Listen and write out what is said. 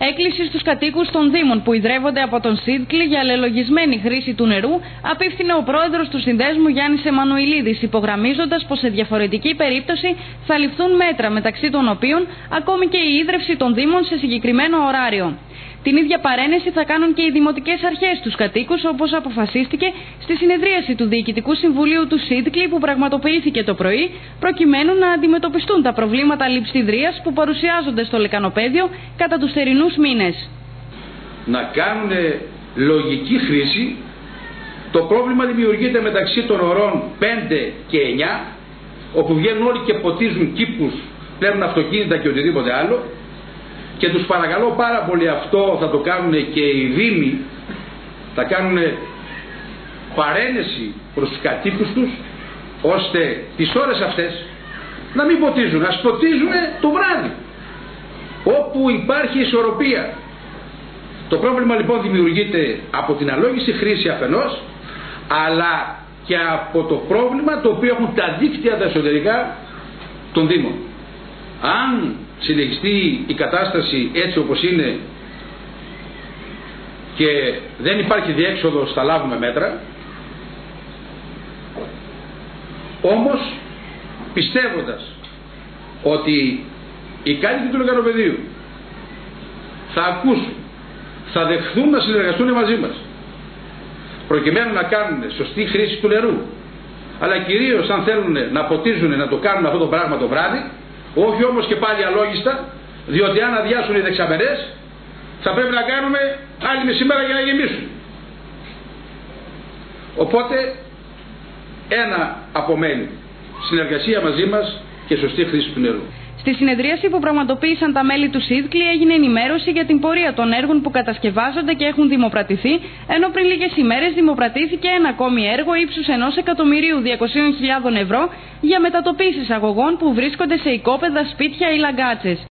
Έκκληση στους κατοίκους των Δήμων που ιδρεύονται από τον ΣΥΔΚΛ για αλληλογισμένη χρήση του νερού απίφθινε ο πρόεδρος του Συνδέσμου Γιάννης Εμμανουηλίδης, υπογραμμίζοντας πως σε διαφορετική περίπτωση θα ληφθούν μέτρα μεταξύ των οποίων ακόμη και η ίδρυυση των Δήμων σε συγκεκριμένο ωράριο. Την ίδια παρένεση θα κάνουν και οι δημοτικές αρχές στου κατοίκους, όπως αποφασίστηκε στη συνεδρίαση του Διοικητικού Συμβουλίου του ΣΥΤΚΛΙ που πραγματοποιήθηκε το πρωί, προκειμένου να αντιμετωπιστούν τα προβλήματα λειψιδρίας που παρουσιάζονται στο λεκανοπέδιο κατά τους θερινούς μήνες. Να κάνουν λογική χρήση. Το πρόβλημα δημιουργείται μεταξύ των ωρών 5 και 9, όπου βγαίνουν όλοι και ποτίζουν κήπους, παίρνουν αυτοκίνητα και οτιδήποτε άλλο και τους παρακαλώ πάρα πολύ αυτό θα το κάνουν και οι Δήμοι θα κάνουν παρένεση προς τους κατοίκους τους ώστε τις ώρες αυτές να μην ποτίζουν, να ποτίζουν το βράδυ όπου υπάρχει ισορροπία το πρόβλημα λοιπόν δημιουργείται από την αλόγηση χρήση αφενός αλλά και από το πρόβλημα το οποίο έχουν τα δίκτυα τα εσωτερικά των Δήμων. Αν συνεχιστεί η κατάσταση έτσι όπως είναι και δεν υπάρχει διέξοδος θα λάβουμε μέτρα όμως πιστεύοντας ότι οι κάτοικοι του Λεγανοπεδίου θα ακούσουν, θα δεχθούν να συνεργαστούν μαζί μας προκειμένου να κάνουν σωστή χρήση του νερού αλλά κυρίως αν θέλουν να ποτίζουν να το κάνουν αυτό το πράγμα το βράδυ όχι όμως και πάλι αλόγιστα, διότι αν αδειάσουν οι δεξαμενές, θα πρέπει να κάνουμε άλλη μεσημέρα για να γεμίσουν. Οπότε, ένα απομένει. Συνεργασία μαζί μας και σωστή χρήση του νερού. Στη συνεδρίαση που πραγματοποίησαν τα μέλη του ΣΥΔΚΛΙ έγινε ενημέρωση για την πορεία των έργων που κατασκευάζονται και έχουν δημοπρατηθεί, ενώ πριν λίγες ημέρες δημοπρατήθηκε ένα ακόμη έργο ύψους 1.200.000 ευρώ για μετατοπίσεις αγωγών που βρίσκονται σε οικόπεδα, σπίτια ή λαγκάτσες.